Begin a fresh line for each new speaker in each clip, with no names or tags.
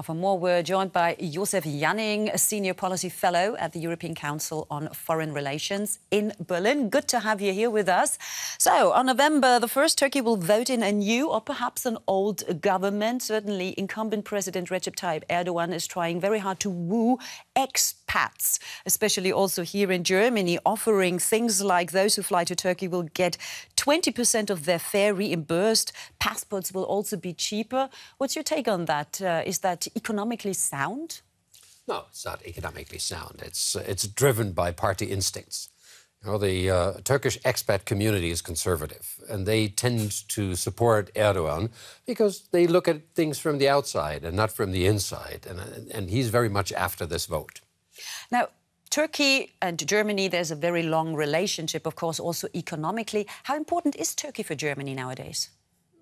For more, we're joined by Josef Janning, a senior policy fellow at the European Council on Foreign Relations in Berlin. Good to have you here with us. So, on November the 1st, Turkey will vote in a new or perhaps an old government. Certainly, incumbent President Recep Tayyip Erdogan is trying very hard to woo expats, especially also here in Germany, offering things like those who fly to Turkey will get 20% of their fare reimbursed. Passports will also be cheaper. What's your take on that? Uh, is that economically sound?
No, it's not economically sound. It's, uh, it's driven by party instincts. You know, the uh, Turkish expat community is conservative, and they tend to support Erdogan because they look at things from the outside and not from the inside. And, and he's very much after this vote.
Now, Turkey and Germany, there's a very long relationship, of course, also economically. How important is Turkey for Germany nowadays?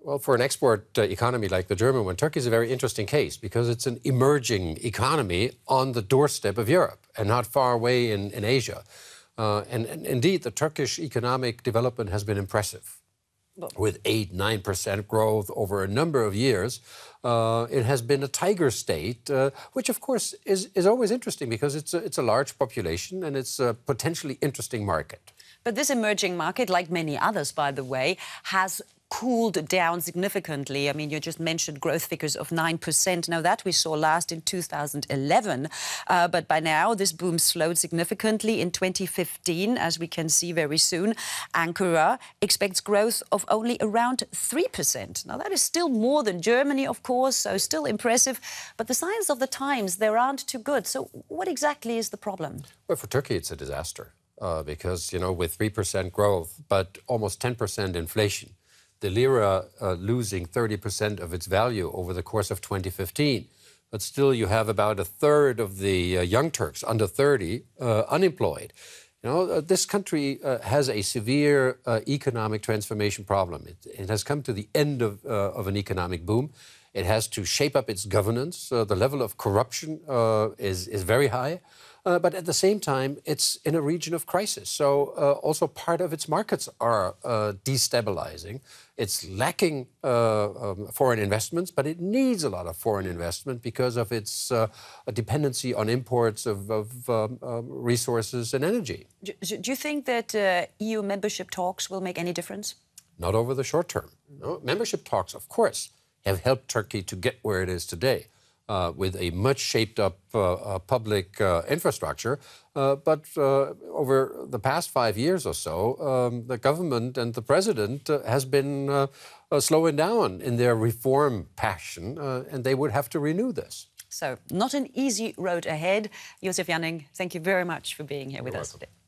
Well, for an export uh, economy like the German one, Turkey is a very interesting case because it's an emerging economy on the doorstep of Europe and not far away in, in Asia. Uh, and, and, indeed, the Turkish economic development has been impressive. With 8 9% growth over a number of years, uh, it has been a tiger state, uh, which, of course, is, is always interesting because it's a, it's a large population and it's a potentially interesting market.
But this emerging market, like many others, by the way, has cooled down significantly. I mean, you just mentioned growth figures of 9%. Now, that we saw last in 2011. Uh, but by now, this boom slowed significantly in 2015, as we can see very soon. Ankara expects growth of only around 3%. Now, that is still more than Germany, of course, so still impressive. But the signs of the times, they aren't too good. So what exactly is the problem?
Well, for Turkey, it's a disaster. Uh, because, you know, with 3% growth, but almost 10% inflation, the lira uh, losing 30% of its value over the course of 2015. But still, you have about a third of the uh, young Turks under 30 uh, unemployed. You know, uh, this country uh, has a severe uh, economic transformation problem. It, it, has come to the end of, of an economic boom. It has to shape up its governance. the level of corruption is, is very high. Uh, but at the same time, it's in a region of crisis. So uh, also part of its markets are uh, destabilizing. It's lacking uh, um, foreign investments, but it needs a lot of foreign investment because of its uh, dependency on imports of, of um, um, resources and energy.
Do, do you think that uh, EU membership talks will make any difference?
Not over the short term. No, membership talks, of course, have helped Turkey to get where it is today uh, with a much shaped up uh, uh public uh, infrastructure. Uh, but over the past five years or so, um, the government and the president has been slowing down in their reform passion, and they would have to renew this.
So, not an easy road ahead. Josef Janning, thank you very much for being here
You're
with
welcome.
us today.